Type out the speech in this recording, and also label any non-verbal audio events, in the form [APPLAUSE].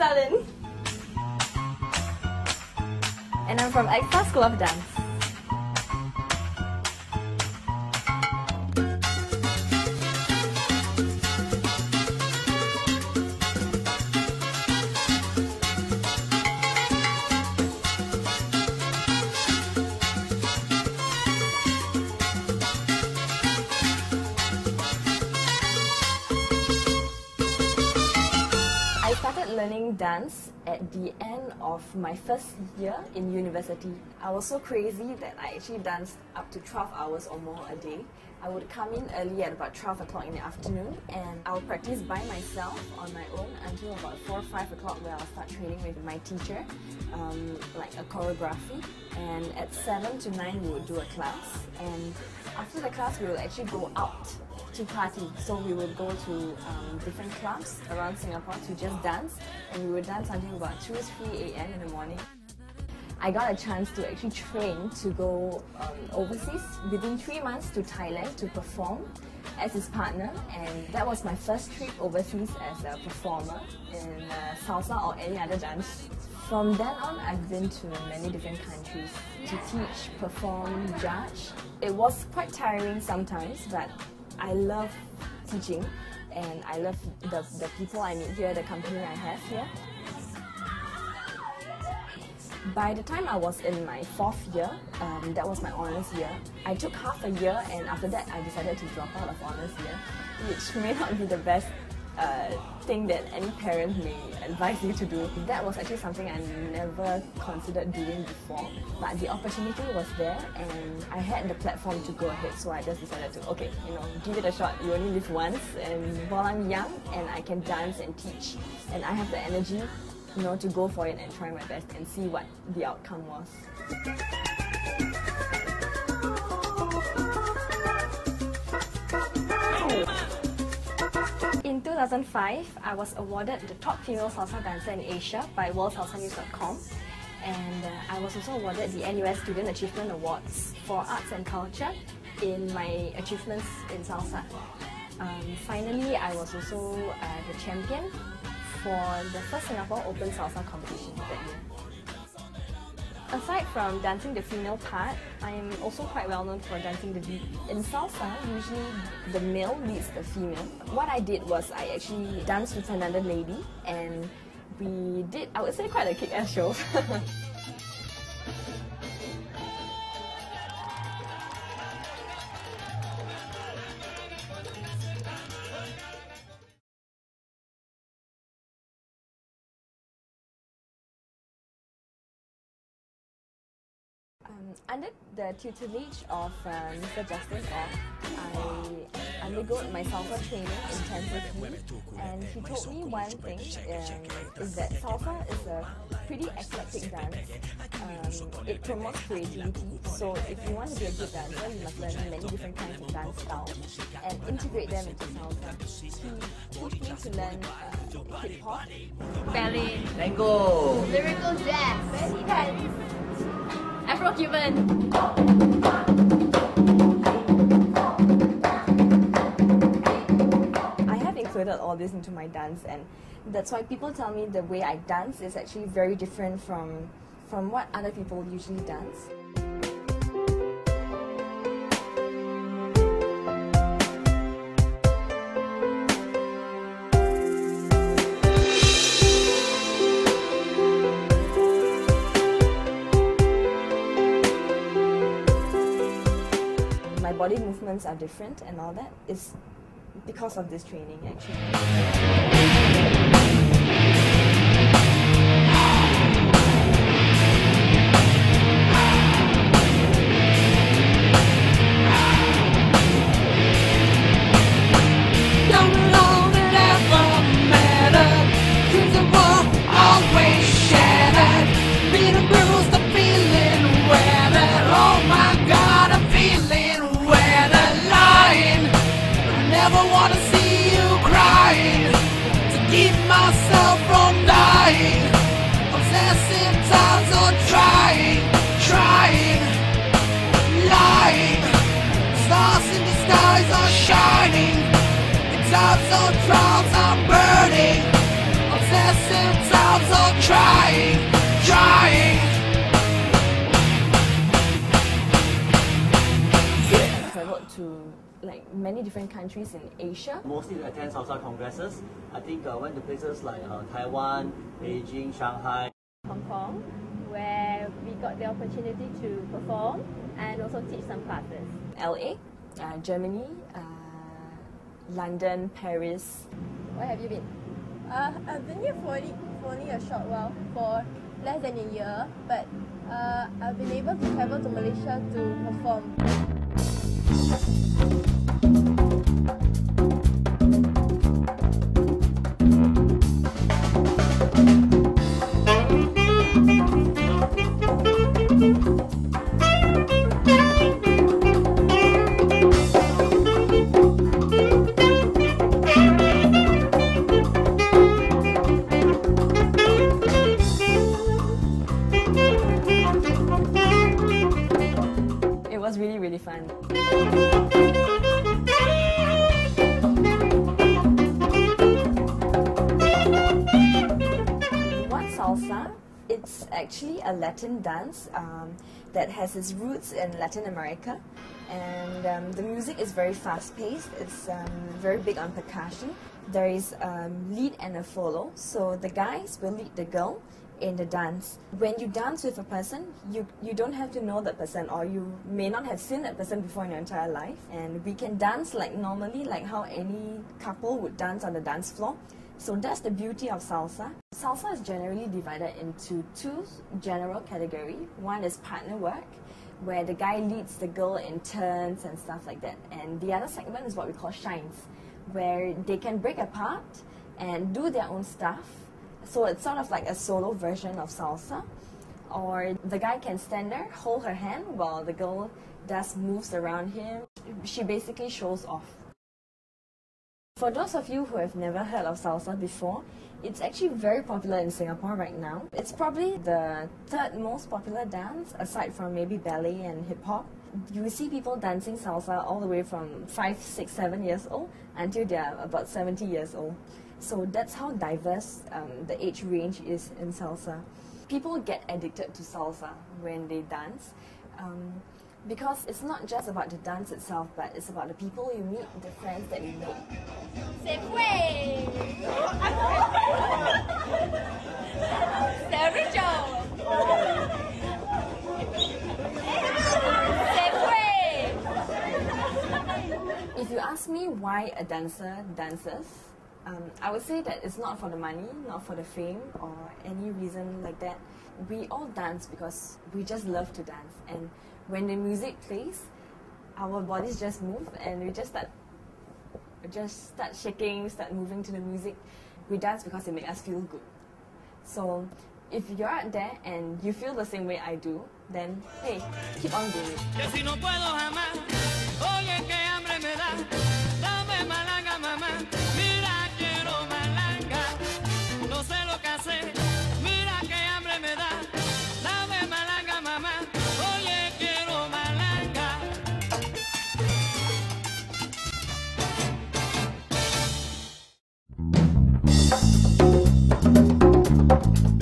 Starlinn. And I'm from Extra School of Dance. Dance at the end of my first year in university. I was so crazy that I actually danced up to 12 hours or more a day. I would come in early at about 12 o'clock in the afternoon and I would practice by myself on my own until about 4 or 5 o'clock where I'll start training with my teacher, um, like a choreography. And at 7 to 9 we would do a class and after the class we will actually go out to party. So we would go to um, different clubs around Singapore to just dance, and we would dance until about 2 3 a.m. in the morning. I got a chance to actually train to go um, overseas within three months to Thailand to perform as his partner, and that was my first trip overseas as a performer in uh, salsa or any other dance. From then on, I've been to many different countries to teach, perform, judge. It was quite tiring sometimes, but I love teaching and I love the, the people I meet here, the company I have here. By the time I was in my fourth year, um, that was my honours year, I took half a year and after that I decided to drop out of honours year, which may not be the best uh, thing that any parent may advise you to do. That was actually something I never considered doing before, but the opportunity was there and I had the platform to go ahead, so I just decided to, okay, you know, give it a shot. You only live once, and while I'm young and I can dance and teach, and I have the energy, you know, to go for it and try my best and see what the outcome was. 2005, I was awarded the top female salsa dancer in Asia by WorldSalsaNews.com and uh, I was also awarded the NUS Student Achievement Awards for Arts and Culture in my achievements in salsa. Um, finally, I was also uh, the champion for the first Singapore Open Salsa competition that year. Aside from dancing the female part, I am also quite well known for dancing the beat. In salsa, usually the male leads the female. What I did was I actually danced with another lady and we did, I would say, quite a kick-ass show. [LAUGHS] under the tutelage of uh, Mr. Justin Ong, I underwent my salsa training intensively, and he told me one thing um, is that salsa is a pretty eclectic dance. Um, it promotes creativity, so if you want to be a good dancer, you must learn many different kinds of dance styles and integrate them into salsa. He pushed me to learn uh, hip hop, ballet, Tango. Lyrical jazz. belly dance, Afro-Cuban. I have included all this into my dance and that's why people tell me the way I dance is actually very different from from what other people usually dance. Body movements are different and all that is because of this training actually. trying, trying. Traveled to like many different countries in Asia. Mostly to attend salsa congresses. I think I uh, went to places like uh, Taiwan, Beijing, Shanghai, Hong Kong, where we got the opportunity to perform and also teach some classes. LA, uh, Germany, uh, London, Paris. Where have you been? Uh, I've been here for only, for only a short while, for less than a year, but uh, I've been able to travel to Malaysia to perform. It's actually a Latin dance um, that has its roots in Latin America. And um, the music is very fast paced, it's um, very big on percussion. There is a lead and a follow, so the guys will lead the girl in the dance. When you dance with a person, you, you don't have to know that person or you may not have seen that person before in your entire life. And we can dance like normally, like how any couple would dance on the dance floor. So that's the beauty of salsa. Salsa is generally divided into two general categories. One is partner work, where the guy leads the girl in turns and stuff like that. And the other segment is what we call shines, where they can break apart and do their own stuff. So it's sort of like a solo version of salsa. Or the guy can stand there, hold her hand while the girl does moves around him. She basically shows off. For those of you who have never heard of salsa before, it's actually very popular in Singapore right now. It's probably the third most popular dance aside from maybe ballet and hip hop. You see people dancing salsa all the way from 5, 6, 7 years old until they're about 70 years old. So that's how diverse um, the age range is in salsa. People get addicted to salsa when they dance. Um, because it's not just about the dance itself, but it's about the people you meet, the friends that you make. If you ask me why a dancer dances, um, I would say that it's not for the money, not for the fame, or any reason like that. We all dance because we just love to dance, and when the music plays, our bodies just move, and we just start, just start shaking, start moving to the music. We dance because it makes us feel good. So, if you're out there and you feel the same way I do, then hey, keep on doing it. Bye.